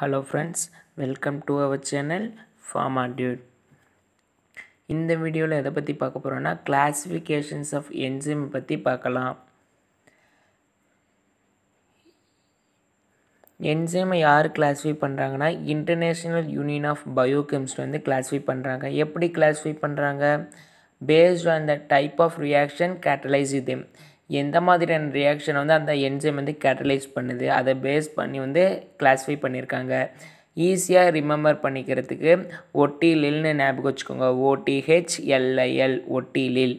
Hello friends welcome to our channel pharma dude இந்த வீடியோவில் எதை பற்றி பார்க்க போகிறோன்னா கிளாஸிஃபிகேஷன்ஸ் ஆஃப் என்சிம் பற்றி பார்க்கலாம். என்சைமை யார் கிளாஸிஃபை பண்ணுறாங்கன்னா இன்டர்நேஷ்னல் யூனியன் ஆஃப் பயோகெமிஸ்ட் வந்து கிளாஸிஃபை பண்ணுறாங்க எப்படி கிளாஸிஃபை பண்ணுறாங்க based on the type of reaction catalyse இது எந்த மாதிரியான ரியாக்ஷனை வந்து அந்த என்சைம் வந்து கேட்டலைஸ் பண்ணுது அதை பேஸ் பண்ணி வந்து கிளாஸிஃபை பண்ணியிருக்காங்க ஈஸியாக ரிமெம்பர் பண்ணிக்கிறதுக்கு ஒட்டிலில்னு ஞாபகம் வச்சுக்கோங்க. OTH LIL ஒட்டிலில்.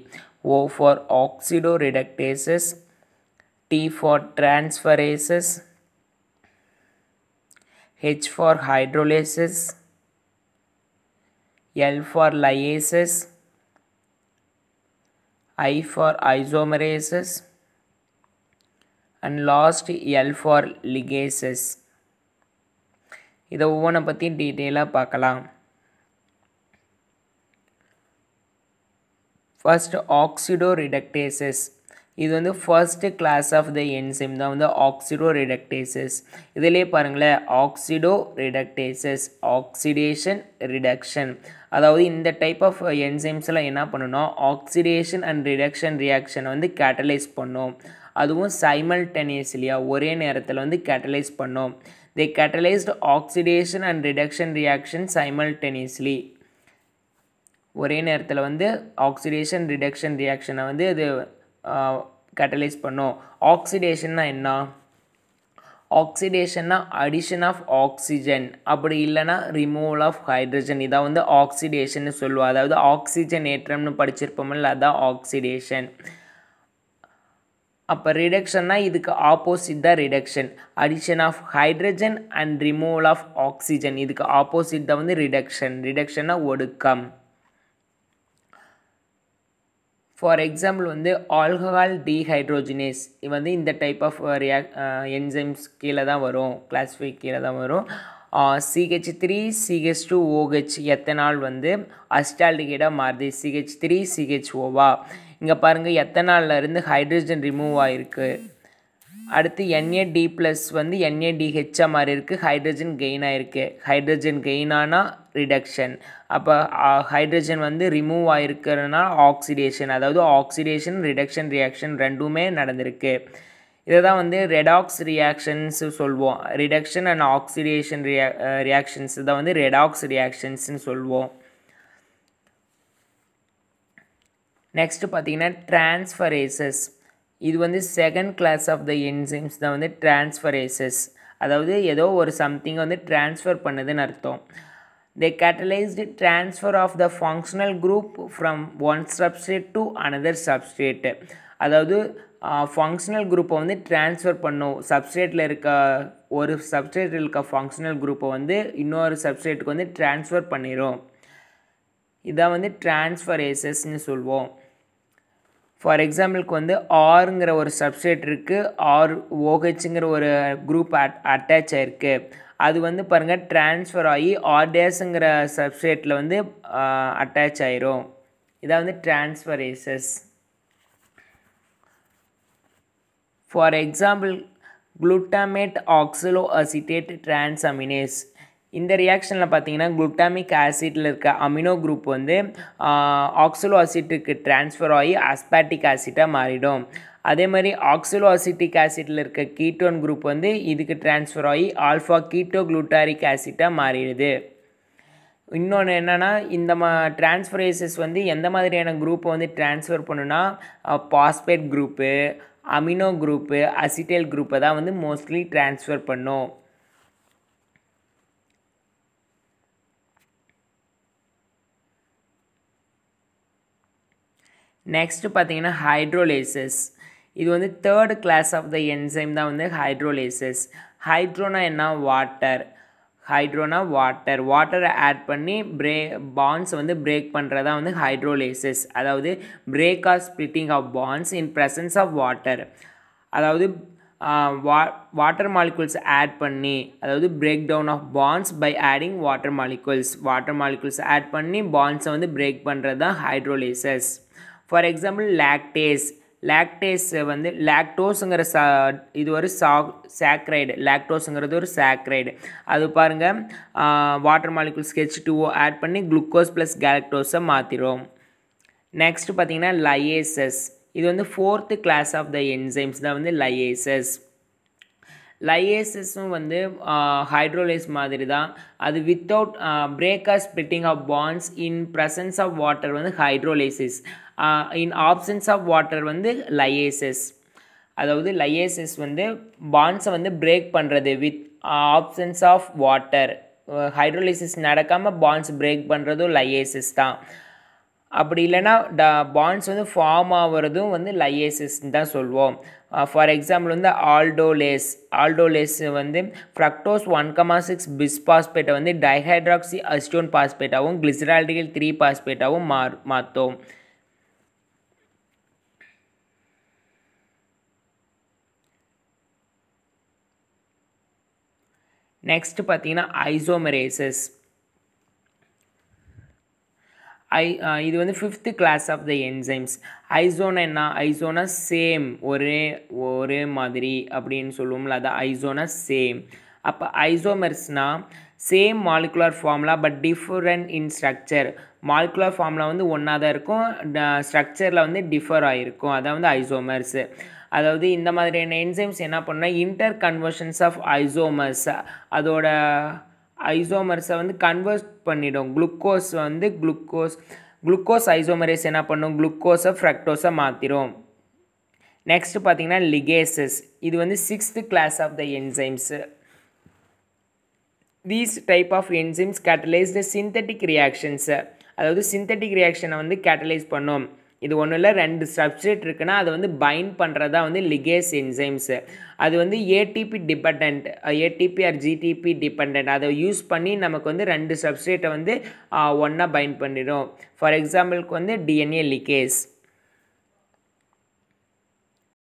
O for oxidoreductases T for transferases H for hydrolysis, L for lyases, I for isomerases, and last L for ligases இதை ஒவ்வொன்றை பற்றி டீட்டெயிலாக பார்க்கலாம். ஃபர்ஸ்ட் ஆக்சிடோ ரிடக்டேசஸ் இது வந்து first class of the enzyme தான் வந்து ஆக்சிடோ ரிடக்டேசஸ் இதிலே பாருங்களேன் ஆக்சிடோ ரிடக்டேசஸ் ஆக்சிடேஷன் ரிடக்ஷன் அதாவது இந்த டைப் ஆஃப் என்சைம்ஸ்லாம் என்ன பண்ணணும் ஆக்சிடேஷன் அண்ட் ரிடக்ஷன் ரியாக்ஷனை வந்து கேட்டலைஸ் பண்ணும். அதுவும் சைமல்டேனியஸ்லியாக ஒரே நேரத்தில் வந்து கேட்டலைஸ் பண்ணும். They catalysed oxidation and reduction reaction simultaneously ஒரே நேரத்தில் வந்து ஆக்சிடேஷன் ரிடக்ஷன் ரியாக்ஷனை வந்து இது கேட்டலைஸ் பண்ணும். ஆக்சிடேஷன்னா என்ன? ஆக்சிடேஷன்னா அடிஷன் ஆஃப் ஆக்சிஜன் அப்படி இல்லைன்னா ரிமூவல் ஆஃப் ஹைட்ரஜன் இதான் வந்து ஆக்சிடேஷன் சொல்லுவோம். அதாவது ஆக்சிஜன் ஏற்றம்னு படிச்சிருப்போம்ல அதான் ஆக்சிடேஷன் அப்போ ரிடக்ஷன்னா இதுக்கு ஆப்போசிட் தான் reduction addition of hydrogen and removal of oxygen இதுக்கு ஆப்போசிட் தான் வந்து ரிடக்ஷன் ரிடக்ஷன்னா ஒடுக்கம். ஃபார் எக்ஸாம்பிள் வந்து ஆல்கஹால் டீஹைட்ரோஜினேஸ் இது வந்து இந்த டைப் ஆஃப் ரியாக் என்சைம்ஸ் கீழே தான் வரும். கிளாஸிஃபை கீழே தான் வரும். CH three CH two OH ethanol வந்து அஸ்டால்டிகேட்டாக மாறுது. சிஹெச் த்ரீ சிஹெச் ஓவா இங்கே பாருங்கள் எத்தனாலில் இருந்து ஹைட்ரஜன் ரிமூவ் ஆகிருக்கு அடுத்து என்ஏ டி ப்ளஸ் வந்து என்ஏடிஹெச்சாக மாதிரி இருக்குது ஹைட்ரஜன் கெயின் ஆகிருக்கு ஹைட்ரஜன் கெயின் ஆனால் ரிடக்ஷன் அப்போ ஹைட்ரஜன் வந்து ரிமூவ் ஆகிருக்கிறதுனால ஆக்சிடேஷன் அதாவது ஆக்சிடேஷன் ரிடக்ஷன் ரியாக்ஷன் ரெண்டுமே நடந்திருக்கு. இதை தான் வந்து ரெடாக்ஸ் ரியாக்ஷன்ஸ் சொல்வோம். ரிடக்ஷன் அண்ட் ஆக்சிடேஷன் ரியா ரியாக்ஷன்ஸ் இதை வந்து ரெடாக்ஸ் ரியாக்ஷன்ஸ்னு சொல்வோம். நெக்ஸ்ட்டு பார்த்தீங்கன்னா டிரான்ஸ்ஃபரேசஸ் இது வந்து second class of the enzymes தான் வந்து டிரான்ஸ்ஃபரேசஸ் அதாவது ஏதோ ஒரு சம்திங்கை வந்து டிரான்ஸ்ஃபர் பண்ணுதுன்னு அர்த்தம். They catalysed transfer of the functional group from one substrate to another substrate அதாவது ஃபங்க்ஷனல் குரூப்பை வந்து ட்ரான்ஸ்ஃபர் பண்ணும். சப்ஸ்டேட்டில் இருக்க ஒரு சப்ஸ்டேட்டில் இருக்க ஃபங்க்ஷனல் குரூப்பை வந்து இன்னொரு சப்ஸ்டேட்டுக்கு வந்து ட்ரான்ஸ்ஃபர் பண்ணிடும் இதான் வந்து டிரான்ஸ்ஃபரேசஸ்ன்னு சொல்லுவோம் ஃபார் எக்ஸாம்பிளுக்கு வந்து ஆருங்கிற ஒரு சப்ஸ்டேட் இருக்குது ஆர் ஓஹெச்ங்கிற ஒரு குரூப் அட் அட்டாச் ஆகிருக்கு அது வந்து பாருங்கள் ட்ரான்ஸ்ஃபர் ஆகி ஆர்டேஸுங்கிற சப்ஸ்டேட்டில் வந்து அட்டாச் ஆயிரும். இதான் வந்து transferases for example glutamate oxaloacetate transaminase இந்த ரியாக்ஷனில் பார்த்தீங்கன்னா குளுட்டாமிக் ஆசிட்டில் இருக்க அமினோ குரூப் வந்து ஆக்சிலோ ஆசிட்டுக்கு டிரான்ஸ்ஃபர் ஆகி அஸ்பாட்டிக் ஆசிட்டாக மாறிடும். அதே மாதிரி ஆக்சிலோ அசிட்டிக் ஆசிட்டில் இருக்க கீட்டோன் குரூப் வந்து இதுக்கு டிரான்ஸ்ஃபர் ஆகி ஆல்ஃபா கீட்டோ குளூட்டாரிக் ஆசிட்டாக மாறிடுது. இன்னொன்று என்னென்னா இந்த மா டிரான்ஸ்ஃபரேசஸ் வந்து எந்த மாதிரியான குரூப்பை வந்து டிரான்ஸ்ஃபர் பண்ணுன்னா phosphate group amino group acetyl குரூப்பை தான் வந்து மோஸ்ட்லி டிரான்ஸ்ஃபர் பண்ணும். நெக்ஸ்ட்டு பார்த்தீங்கன்னா ஹைட்ரோலேசஸ் இது வந்து third class of the enzyme தான் வந்து ஹைட்ரோலேசஸ் ஹைட்ரோனா என்ன? வாட்டர் ஹைட்ரோனா வாட்டர் வாட்டரை ஆட் பண்ணி பிரே பாண்ட்ஸ் வந்து பிரேக் பண்ணுறதா வந்து ஹைட்ரோலேசஸ் அதாவது break or splitting of bonds in presence of water அதாவது வா வாட்டர் மாலிகுல்ஸ் ஆட் பண்ணி அதாவது break down of bonds by adding water molecules water molecules add பண்ணி பாண்ட்ஸை வந்து பிரேக் பண்ணுறது தான் hydrolases for example lactase lactase வந்து லாக்டோஸுங்கிற சா இது ஒரு சா சாக்ரைடு லாக்டோஸுங்கிறது ஒரு சாக்ரைடு அது பாருங்கள் வாட்டர் மாலிகுல் ஸ்கெச் டூ ஆட் பண்ணி குளுக்கோஸ் ப்ளஸ் கேலக்டோஸை மாற்றிடும் நெக்ஸ்ட் பார்த்தீங்கன்னா லயேசஸ் இது வந்து fourth class of the enzymes தான் வந்து லயேசஸ் லயேசஸும் வந்து ஹைட்ரோலேஸ் மாதிரி தான். அது without break or splitting of bonds in presence of water வந்து hydrolysis in absence of water வந்து லயேசஸ் அதாவது லயேசஸ் வந்து பாண்ட்ஸை வந்து பிரேக் பண்ணுறது with absence of water hydrolysis நடக்காமல் பாண்ட்ஸ் பிரேக் பண்ணுறதும் லயேசஸ் தான். அப்படி இல்லைன்னா ட பாண்ட்ஸ் வந்து ஃபார்ம் ஆகிறதும் வந்து லயேசஸ்ன்னு தான் சொல்லுவோம் ஃபார் எக்ஸாம்பிள் வந்து ஆல்டோலேஸ் ஆல்டோலேஸ் வந்து ஃப்ரக்டோஸ் ஒன் கமா சிக்ஸ் பிஸ்பாஸ்பேட்டை வந்து டைஹைட்ராக்சி அஸ்டோன் பாஸ்பேட்டாகவும் கிளிசரால்டிகல் த்ரீ பாஸ்பேட்டாகவும் மாறு மாற்றோம் நெக்ஸ்ட்டு பார்த்தீங்கன்னா ஐசோமரேசஸ் ஐ இது வந்து fifth class of the enzymes ஐசோனா என்ன? ஐசோனா சேம் ஒரே ஒரே மாதிரி அப்படின்னு சொல்லுவோம்ல அது ஐசோனா சேம் அப்போ ஐசோமர்ஸ்னால் same molecular formula but different in structure molecular formula வந்து ஒன்றா தான் இருக்கும் ஸ்ட்ரக்சரில் வந்து டிஃபர் ஆகிருக்கும் அதான் வந்து ஐசோமர்ஸு அதாவது இந்த மாதிரியான என்சைம்ஸ் என்ன பண்ணால் இன்டர் கன்வர்ஷன்ஸ் ஆஃப் ஐசோமர்ஸ் அதோட ஐசோமர்ஸை வந்து கன்வெர்ட் பண்ணிடும். குளுக்கோஸ் வந்து குளுக்கோஸ் குளுக்கோஸ் ஐசோமரேஸ் என்ன பண்ணும்? குளுக்கோஸை ஃப்ரக்டோஸை மாற்றிடும் நெக்ஸ்ட் பார்த்திங்கன்னா லிகேசஸ் இது வந்து sixth class of the enzymes these type of enzymes catalyse the synthetic reactions அதாவது சிந்தட்டிக் ரியாக்ஷனை வந்து கேட்டலைஸ் பண்ணும். இது ஒன்றும் இல்லை ரெண்டு சப்ஸ்டேட் இருக்குன்னா அதை வந்து பைண்ட் பண்ணுறதா வந்து லிகேஸ் என்சைம்ஸு அது வந்து ATP depend ATP or GTP depend அதை யூஸ் பண்ணி நமக்கு வந்து ரெண்டு சப்ஸ்டேட்டை வந்து ஒன்றா பைண்ட் பண்ணிடும். ஃபார் எக்ஸாம்பிளுக்கு வந்து டிஎன்ஏ லிகேஸ்